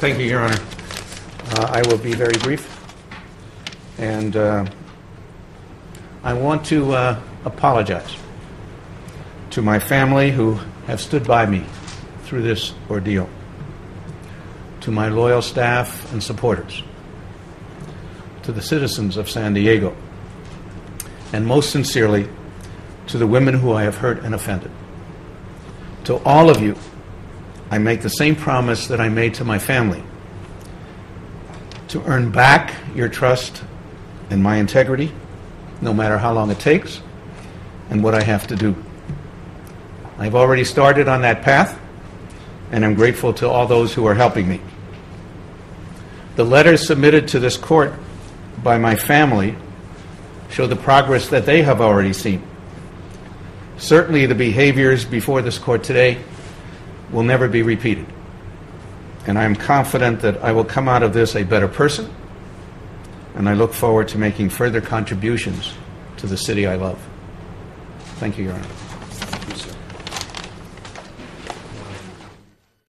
Thank you, Your Honor. Uh, I will be very brief. And uh, I want to uh, apologize to my family who have stood by me through this ordeal, to my loyal staff and supporters, to the citizens of San Diego, and most sincerely, to the women who I have hurt and offended. To all of you, I make the same promise that I made to my family to earn back your trust and my integrity, no matter how long it takes and what I have to do. I've already started on that path, and I'm grateful to all those who are helping me. The letters submitted to this court by my family show the progress that they have already seen. Certainly, the behaviors before this court today will never be repeated. And I am confident that I will come out of this a better person, and I look forward to making further contributions to the city I love. Thank you, Your Honor.